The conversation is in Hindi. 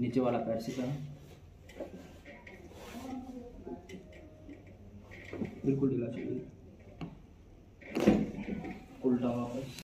नीचे वाला पैर सीधा बिल्कुल ढीला चाहिए। उल्टा वापस।